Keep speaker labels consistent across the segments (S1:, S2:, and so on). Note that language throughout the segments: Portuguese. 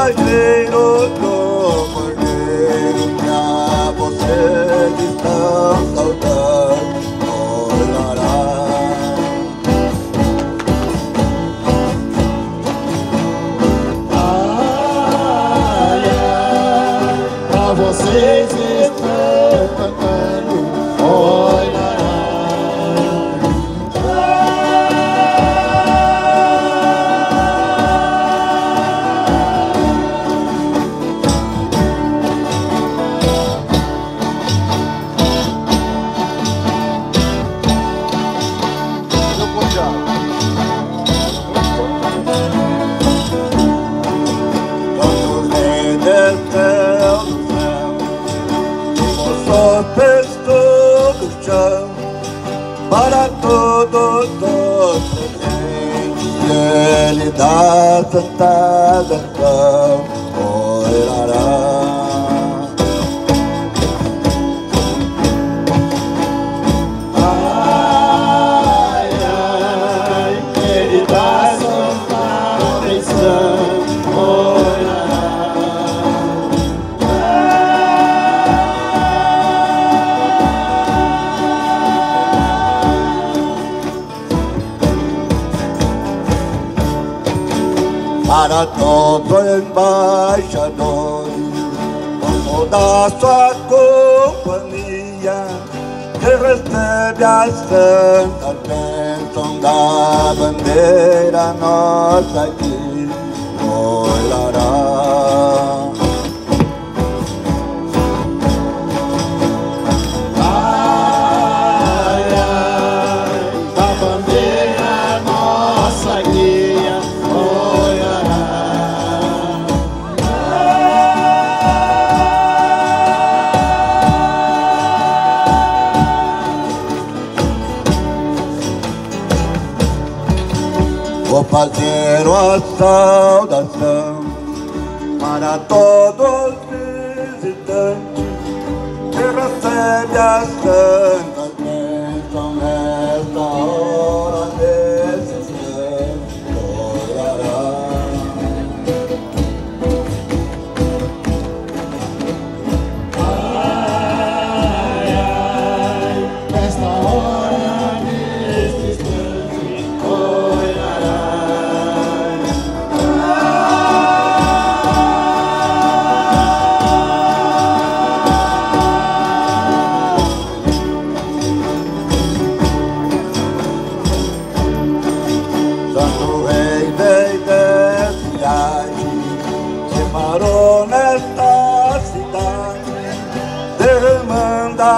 S1: mensageiro do Cordeiro que a vocês estão saudando.
S2: Pra vocês
S1: Para todos os presentes Ele dá santa para todos os embaixadores, como da sua companhia, que recebe a santa bênção da bandeira nossa aqui, Vou fazer uma saudação para todos os visitantes que recebe a santa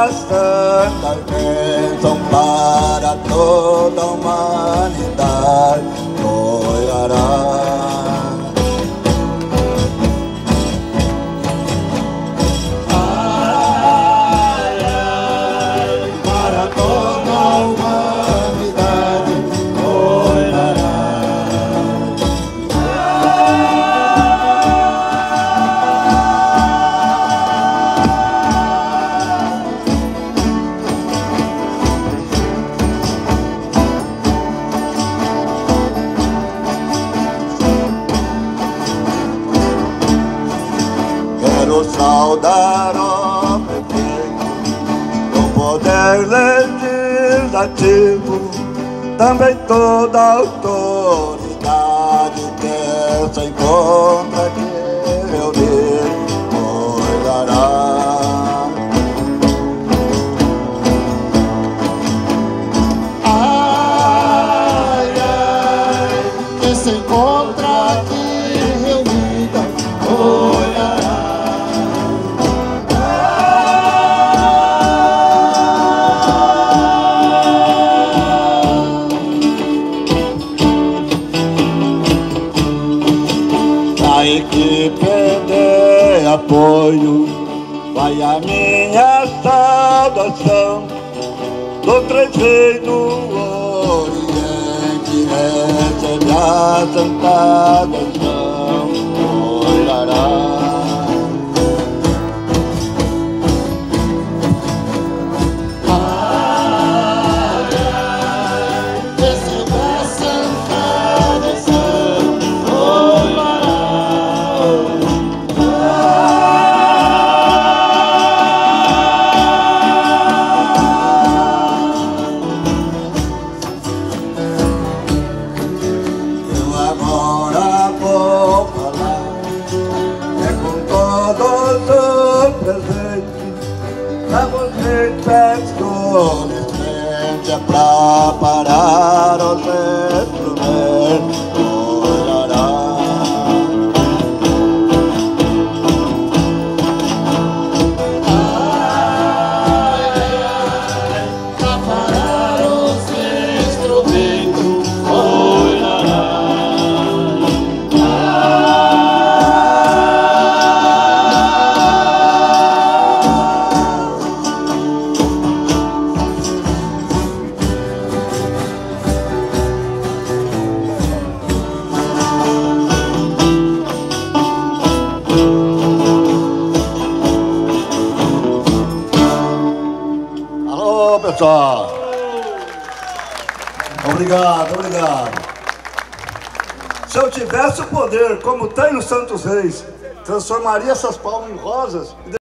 S1: derramando a santa bênção para toda a humanidade. Orará. Saudar o prefeito do poder legislativo, também toda autoridade que se encontra aqui apoio vai a minha saudação do trejeito do Oriente recebe a santa olhará Pessoal. Obrigado, obrigado. Se eu tivesse o poder, como tem o Santos Reis, transformaria essas palmas em rosas